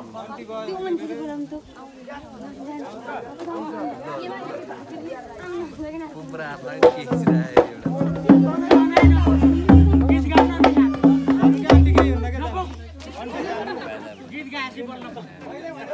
त्यो मान्छेले बोलाउनु त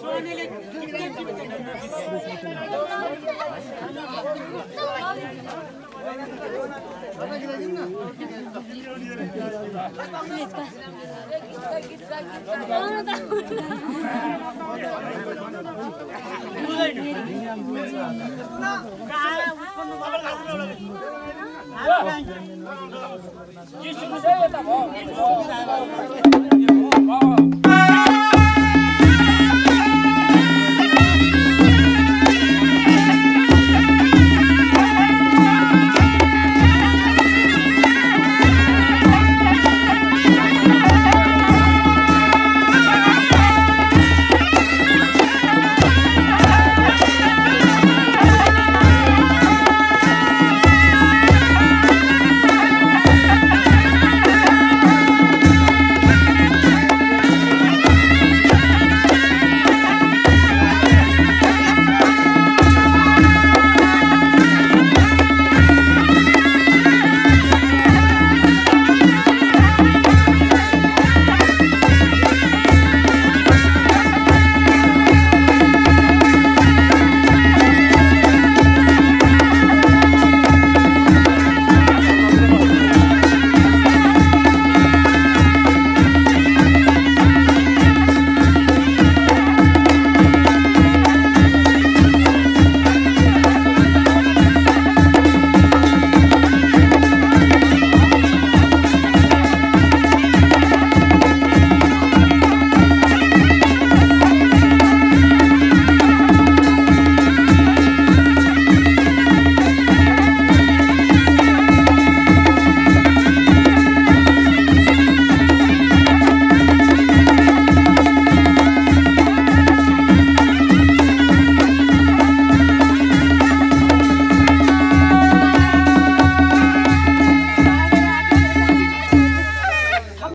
सोनाले टिप्दै